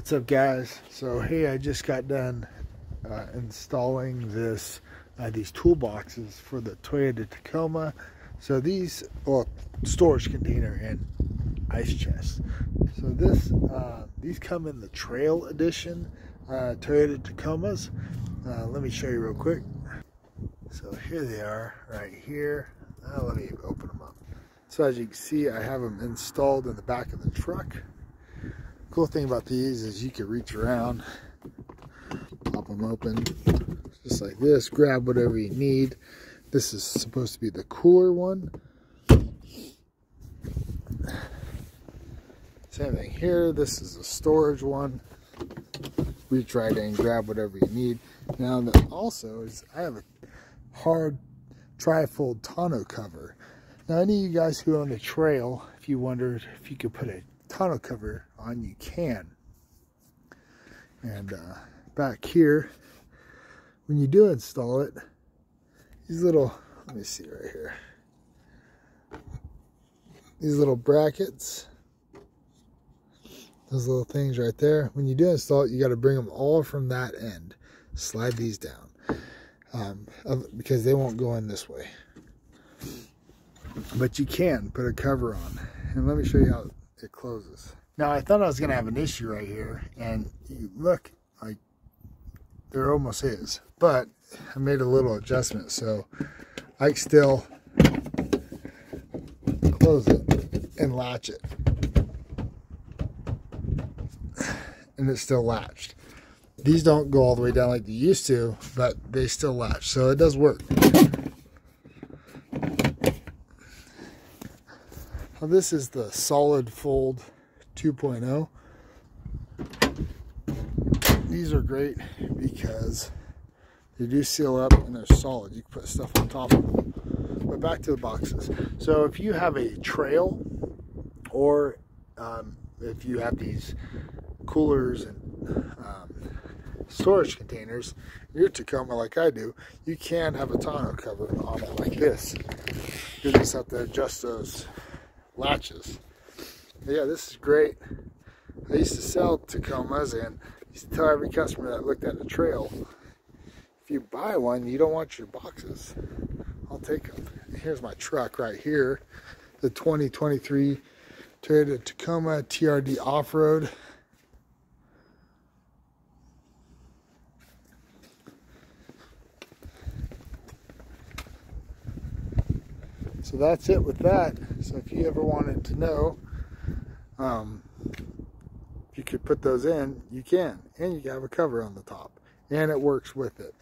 What's up guys? So hey, I just got done uh, installing this uh, these toolboxes for the Toyota Tacoma. So these, well, storage container and ice chest. So this, uh, these come in the Trail Edition uh, Toyota Tacomas. Uh, let me show you real quick. So here they are, right here. Uh, let me open them up. So as you can see, I have them installed in the back of the truck cool thing about these is you can reach around pop them open just like this grab whatever you need. This is supposed to be the cooler one. Same thing here this is a storage one. Reach right in grab whatever you need. Now also is i have a hard trifold tonneau cover. Now any of you guys who own a trail if you wondered if you could put a tonneau cover on, you can. And uh, back here, when you do install it, these little, let me see right here. These little brackets, those little things right there. When you do install it, you got to bring them all from that end. Slide these down um, because they won't go in this way. But you can put a cover on. And let me show you how it closes. Now I thought I was going to have an issue right here and look like there almost is, but I made a little adjustment so I still close it and latch it. And it's still latched. These don't go all the way down like they used to, but they still latch. So it does work. Now this is the solid fold 2.0. These are great because they do seal up and they're solid. You can put stuff on top of them. But back to the boxes. So if you have a trail or um, if you have these coolers and um, storage containers, your Tacoma like I do, you can have a tonneau cover on it like this. You just have to adjust those latches. Yeah, this is great. I used to sell Tacomas and used to tell every customer that looked at the trail, if you buy one, you don't want your boxes. I'll take them. Here's my truck right here, the 2023 Toyota Tacoma TRD Off-Road. So that's it with that. So if you ever wanted to know, um, you could put those in, you can. And you have a cover on the top. And it works with it.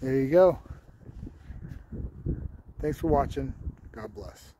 There you go. Thanks for watching. God bless.